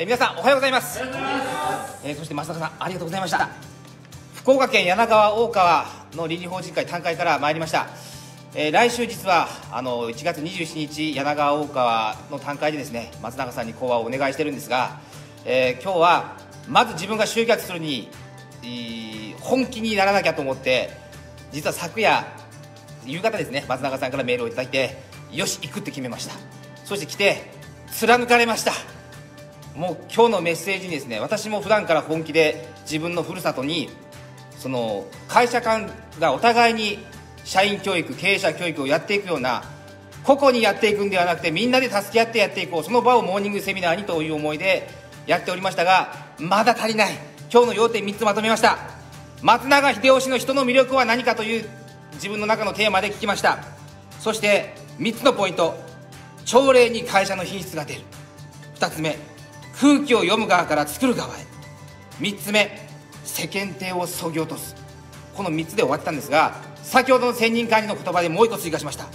えー皆さんおはようございます。えーそして増中さんありがとうございました。福岡県柳川大川の倫理法人会単会から参りました、えー来週実はあの1月27日柳川大川の単会でですね松永さんに講話をお願いしてるんですが、えー今日はまず自分が集客するにいい本気にならなきゃと思って実は昨夜夕方ですね松永さんからメールをいただいてよし行くって決めました。そして来て貫かれました。もう今日のメッセージにですね私も普段から本気で自分のふるさとにその会社間がお互いに社員教育経営者教育をやっていくような個々にやっていくんではなくてみんなで助け合ってやっていこうその場をモーニングセミナーにという思いでやっておりましたがまだ足りない。今日の要点3つまとめました。松永秀吉の人の魅力は何かという自分の中のテーマで聞きました。そして3つのポイント。朝礼に会社の品質が出る。2つ目。空気を読む側から作る側へ。3つ目世間体をそぎ落とす。この3つで終わったんですが先ほどの専任管理の言葉でもう一個追加しました。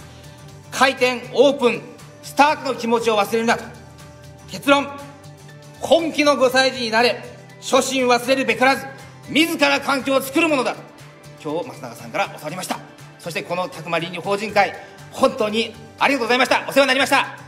開店オープンスタートの気持ちを忘れるなと。結論本気の5歳児になれ。初心忘れるべからず自ら環境を作るものだ。今日松永さんから教わりました。そしてこのたくま倫理法人会本当にありがとうございました。お世話になりました。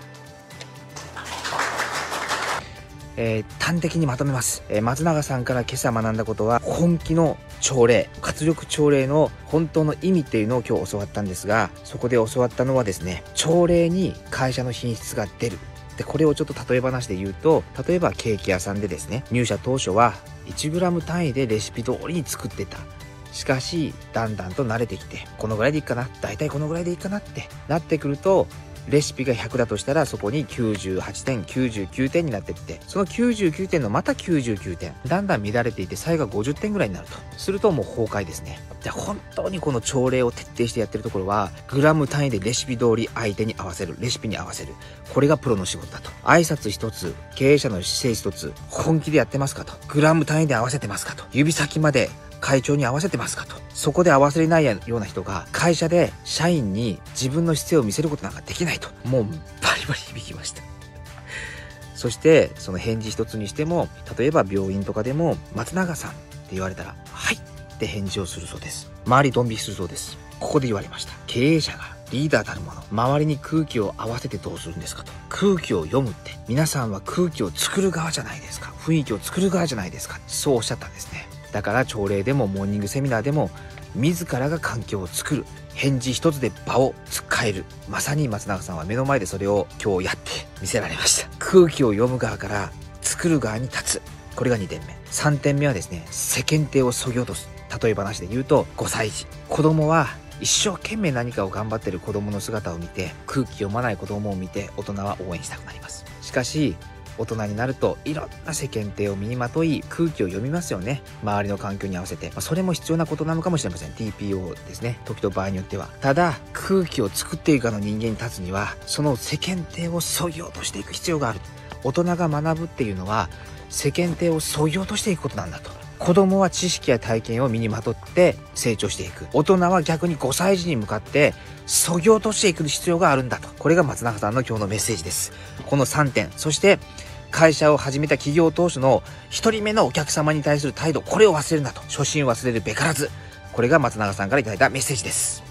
えー端的にまとめます、えー松永さんから今朝学んだことは本気の朝礼活力朝礼の本当の意味っていうのを今日教わったんですがそこで教わったのはですね朝礼に会社の品質が出る。でこれをちょっと例え話で言うと例えばケーキ屋さんでですね入社当初は 1g 単位でレシピ通りに作ってた。しかしだんだんと慣れてきてこのぐらいでいいかな大体このぐらいでいいかなってなってくるとレシピが100だとしたらそこに98点99点になってってその99点のまた99点だんだん乱れていて最後は50点ぐらいになると。するともう崩壊ですね。で本当にこの朝礼を徹底してやってるところはグラム単位でレシピ通り相手に合わせるレシピに合わせる。これがプロの仕事だと。挨拶一つ経営者の姿勢一つ本気でやってますかと。グラム単位で合わせてますかと。指先まで会長に合わせてますかと。そこで合わせれないような人が会社で社員に自分の姿勢を見せることなんかできないと。もうバリバリ響きました。そしてその返事一つにしても例えば病院とかでも松永さんって言われたらはいって返事をするそうです。周りドン引きするそうです。ここで言われました。経営者がリーダーたるもの周りに空気を合わせてどうするんですかと。空気を読むって皆さんは空気を作る側じゃないですか。雰囲気を作る側じゃないですか。そうおっしゃったんですね。だから朝礼でもモーニングセミナーでも自らが環境を作る返事一つで場を使える。まさに松永さんは目の前でそれを今日やって見せられました。空気を読む側から作る側に立つ。これが2点目3点目はですね世間体をそぎ落とす例え話で言うと5歳児。子供は一生懸命何かを頑張ってる子供の姿を見て空気読まない子供を見て大人は応援したくなります。しかし大人になるといろんな世間体を身にまとい空気を読みますよね。周りの環境に合わせて、まあそれも必要なことなのかもしれません。TPO ですね。時と場合によっては。ただ空気を作っていくかの人間に立つにはその世間体を削ぎ落としていく必要がある。大人が学ぶっていうのは世間体を削ぎ落としていくことなんだと。子供は知識や体験を身にまとって成長していく。大人は逆に5歳児に向かって削ぎ落としていく必要があるんだと。これが松永さんの今日のメッセージです。この3点。そして会社を始めた企業当初の1人目のお客様に対する態度これを忘れるなと初心忘れるべからずこれが松永さんからいただいたメッセージです。